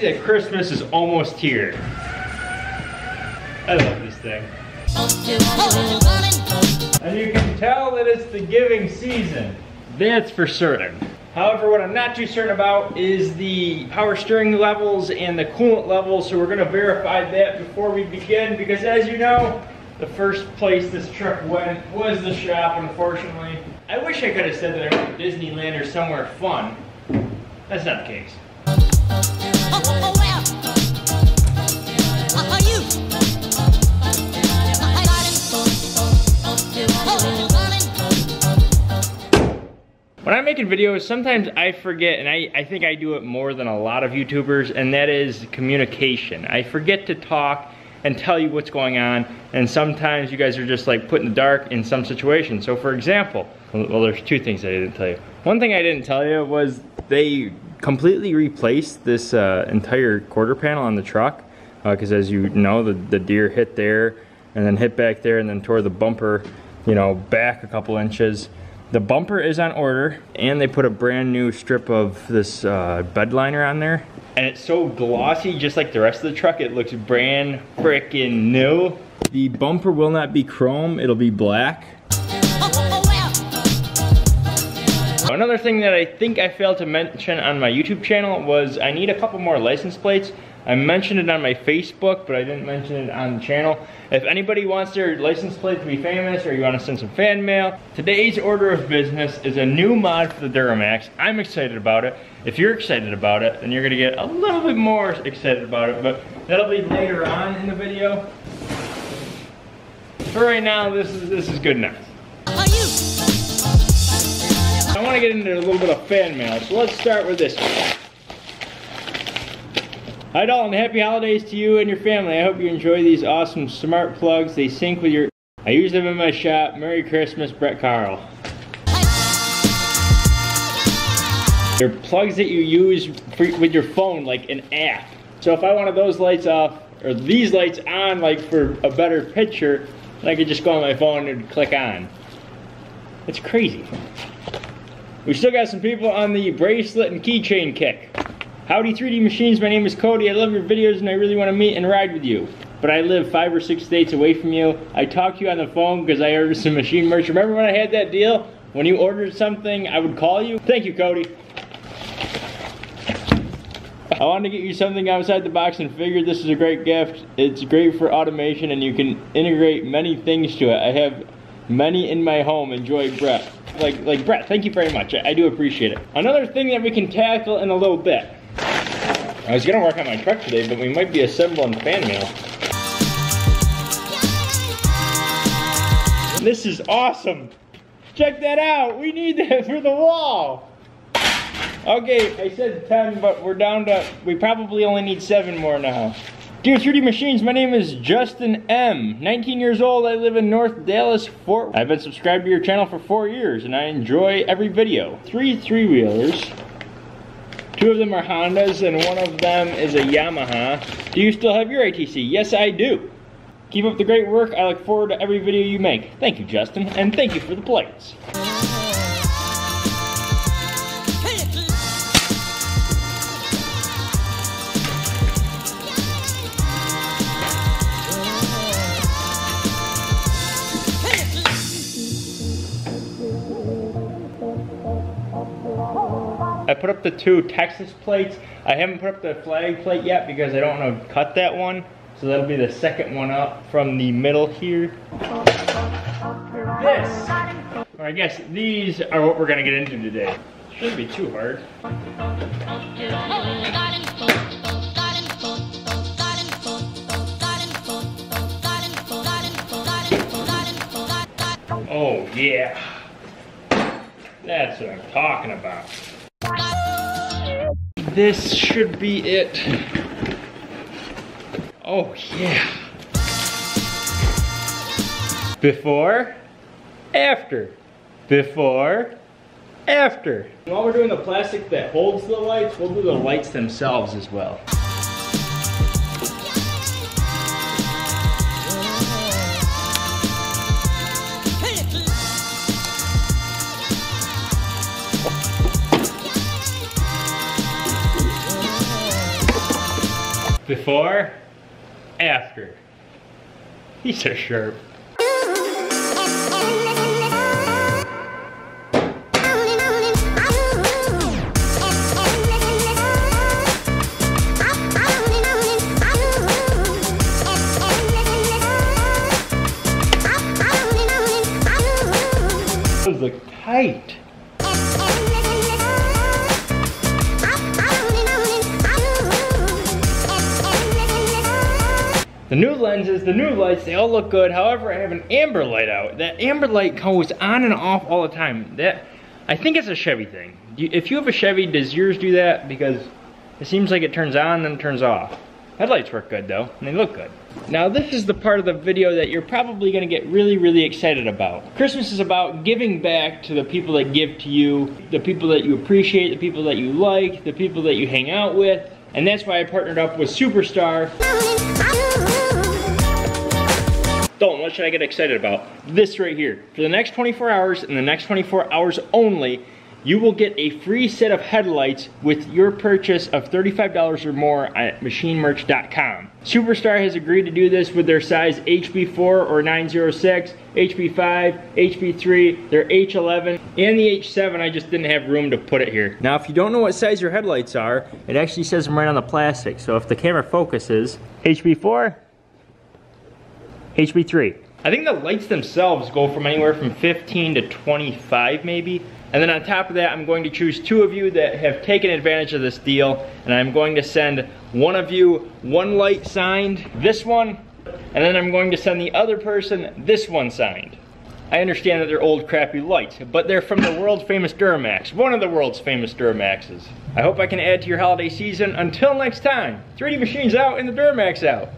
that Christmas is almost here? I love this thing. And you can tell that it's the giving season. That's for certain. However, what I'm not too certain about is the power steering levels and the coolant levels, so we're gonna verify that before we begin, because as you know, the first place this truck went was the shop, unfortunately. I wish I could have said that I went to Disneyland or somewhere fun. That's not the case. When I'm making videos, sometimes I forget, and I, I think I do it more than a lot of YouTubers, and that is communication. I forget to talk and tell you what's going on, and sometimes you guys are just like put in the dark in some situations. So for example, well there's two things I didn't tell you. One thing I didn't tell you was they completely replaced this uh, entire quarter panel on the truck, because uh, as you know, the, the deer hit there, and then hit back there, and then tore the bumper, you know, back a couple inches. The bumper is on order, and they put a brand new strip of this uh, bed liner on there. And it's so glossy, just like the rest of the truck, it looks brand freaking new. The bumper will not be chrome, it'll be black. Another thing that I think I failed to mention on my YouTube channel was I need a couple more license plates. I mentioned it on my Facebook, but I didn't mention it on the channel. If anybody wants their license plate to be famous or you want to send some fan mail, today's order of business is a new mod for the Duramax. I'm excited about it. If you're excited about it, then you're gonna get a little bit more excited about it, but that'll be later on in the video. For right now, this is this is good enough. I want to get into a little bit of fan mail, so let's start with this Hi Dalton, happy holidays to you and your family. I hope you enjoy these awesome smart plugs. They sync with your... I use them in my shop. Merry Christmas, Brett Carl. They're plugs that you use for, with your phone, like an app. So if I wanted those lights off, or these lights on, like for a better picture, I could just go on my phone and click on. It's crazy. We still got some people on the bracelet and keychain kick. Howdy 3D Machines, my name is Cody. I love your videos and I really want to meet and ride with you. But I live five or six states away from you. I talk to you on the phone because I ordered some machine merch. Remember when I had that deal? When you ordered something, I would call you? Thank you, Cody. I wanted to get you something outside the box and figured this is a great gift. It's great for automation and you can integrate many things to it. I have many in my home. Enjoy Brett. Like, like Brett, thank you very much. I, I do appreciate it. Another thing that we can tackle in a little bit. I was gonna work on my truck today, but we might be assembling fan mail. This is awesome. Check that out. We need that for the wall. Okay, I said 10, but we're down to, we probably only need seven more now. Dear 3D Machines, my name is Justin M. 19 years old, I live in North Dallas, Fort. I've been subscribed to your channel for four years, and I enjoy every video. Three three-wheelers Two of them are Hondas and one of them is a Yamaha. Do you still have your ATC? Yes, I do. Keep up the great work. I look forward to every video you make. Thank you, Justin, and thank you for the plates. I put up the two Texas plates. I haven't put up the flag plate yet because I don't want to cut that one. So that'll be the second one up from the middle here. This, or I guess these are what we're gonna get into today. Shouldn't be too hard. Oh yeah. That's what I'm talking about. This should be it. Oh yeah. Before, after, before, after. While we're doing the plastic that holds the lights, we'll do the lights themselves as well. Before, after. These are sharp. Those look tight. The new lenses, the new lights, they all look good. However, I have an amber light out. That amber light goes on and off all the time. That I think it's a Chevy thing. If you have a Chevy, does yours do that? Because it seems like it turns on and turns off. Headlights work good though, and they look good. Now this is the part of the video that you're probably gonna get really, really excited about. Christmas is about giving back to the people that give to you, the people that you appreciate, the people that you like, the people that you hang out with, and that's why I partnered up with Superstar. Dalton, what should I get excited about? This right here. For the next 24 hours and the next 24 hours only, you will get a free set of headlights with your purchase of $35 or more at machinemerch.com. Superstar has agreed to do this with their size HB4 or 906, HB5, HB3, their H11, and the H7. I just didn't have room to put it here. Now, if you don't know what size your headlights are, it actually says them right on the plastic. So if the camera focuses, HB4, HB3. I think the lights themselves go from anywhere from 15 to 25 maybe. And then on top of that, I'm going to choose two of you that have taken advantage of this deal, and I'm going to send one of you one light signed, this one, and then I'm going to send the other person this one signed. I understand that they're old crappy lights, but they're from the world famous Duramax, one of the world's famous Duramaxes. I hope I can add to your holiday season. Until next time, 3D Machines out and the Duramax out.